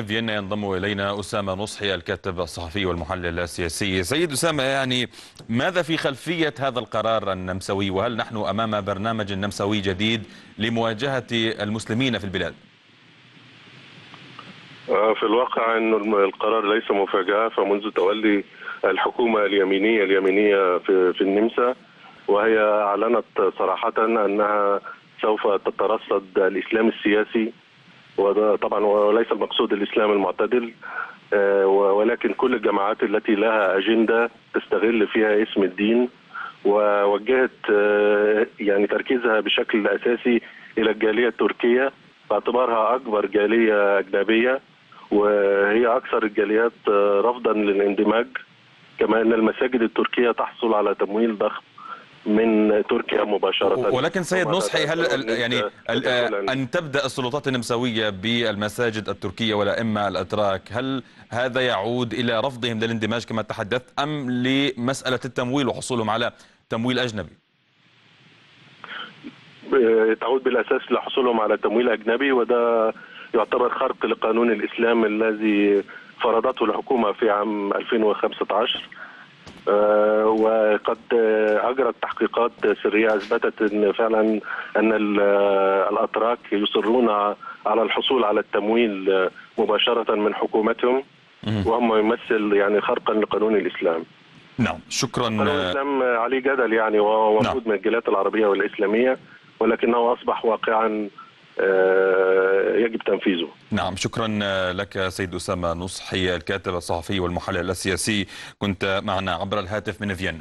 فيينا ينضم إلينا أسامة نصحي الكاتب الصحفي والمحلل السياسي. سيد أسامة يعني ماذا في خلفية هذا القرار النمساوي؟ وهل نحن أمام برنامج نمساوي جديد لمواجهة المسلمين في البلاد؟ في الواقع أن القرار ليس مفاجأة فمنذ تولي الحكومة اليمينية اليمينية في, في النمسا وهي أعلنت صراحة أنها سوف تترصد الإسلام السياسي وده طبعا وليس المقصود الإسلام المعتدل ولكن كل الجماعات التي لها أجندة تستغل فيها اسم الدين ووجهت يعني تركيزها بشكل أساسي إلى الجالية التركية باعتبارها أكبر جالية أجنبية وهي أكثر الجاليات رفضا للاندماج كما أن المساجد التركية تحصل على تمويل ضخم. من تركيا مباشرة. ولكن سيد نصحي هل يعني أن تبدأ السلطات النمساوية بالمساجد التركية والأئمة الأتراك هل هذا يعود إلى رفضهم للإندماج كما تحدثت أم لمسألة التمويل وحصولهم على تمويل أجنبي؟ تعود بالأساس لحصولهم على تمويل أجنبي وده يعتبر خرق لقانون الإسلام الذي فرضته الحكومة في عام 2015 وقد أجرت تحقيقات سرية أثبتت إن فعلا أن الأتراك يصرون على الحصول على التمويل مباشرة من حكومتهم وهم يمثل يعني خرقا لقانون الإسلام. نعم شكرا قانون الإسلام عليه جدل يعني وهو موجود نعم. من الجاليات العربية والإسلامية ولكنه أصبح واقعا يجب تنفيذه. نعم شكرا لك سيد أسامة نصحي الكاتب الصحفي والمحلل السياسي. كنت معنا عبر الهاتف من فيينا.